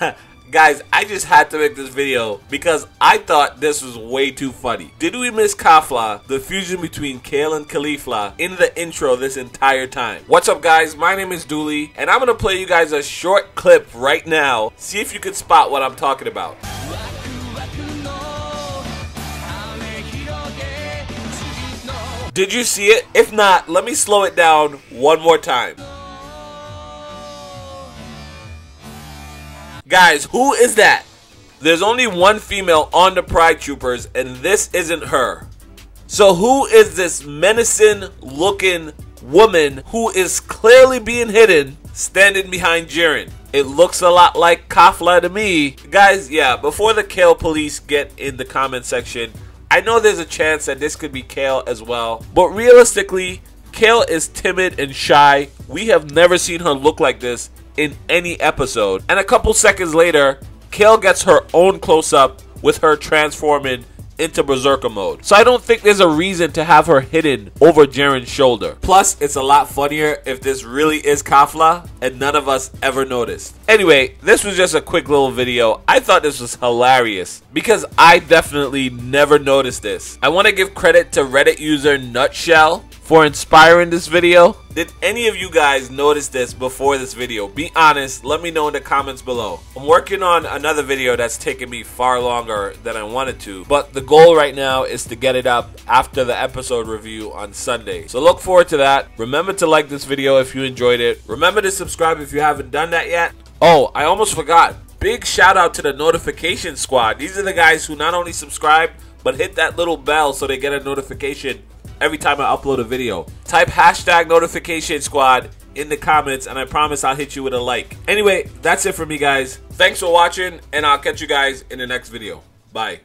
Guys, I just had to make this video because I thought this was way too funny. Did we miss Kafla, the fusion between Kale and Caulifla, in the intro this entire time? What's up guys, my name is Doulie, and I'm gonna play you guys a short clip right now. See if you can spot what I'm talking about. Did you see it? If not, let me slow it down one more time. Guys, who is that? There's only one female on the Pride Troopers, and this isn't her. So, who is this menacing looking woman who is clearly being hidden standing behind Jiren? It looks a lot like Kafla to me. Guys, yeah, before the Kale police get in the comment section, I know there's a chance that this could be Kale as well. But realistically, Kale is timid and shy. We have never seen her look like this in any episode. And a couple seconds later, Kale gets her own close up with her transforming into Berserker mode. So I don't think there's a reason to have her hidden over Jiren's shoulder. Plus, it's a lot funnier if this really is Kafla and none of us ever noticed. Anyway, this was just a quick little video. I thought this was hilarious because I definitely never noticed this. I want to give credit to Reddit user Nutshell for inspiring this video. Did any of you guys notice this before this video? Be honest, let me know in the comments below. I'm working on another video that's taking me far longer than I wanted to, but the goal right now is to get it up after the episode review on Sunday. So look forward to that. Remember to like this video if you enjoyed it. Remember to subscribe if you haven't done that yet. Oh, I almost forgot. Big shout out to the notification squad. These are the guys who not only subscribe, but hit that little bell so they get a notification every time I upload a video. Type hashtag notification squad in the comments and I promise I'll hit you with a like. Anyway, that's it for me guys. Thanks for watching and I'll catch you guys in the next video. Bye.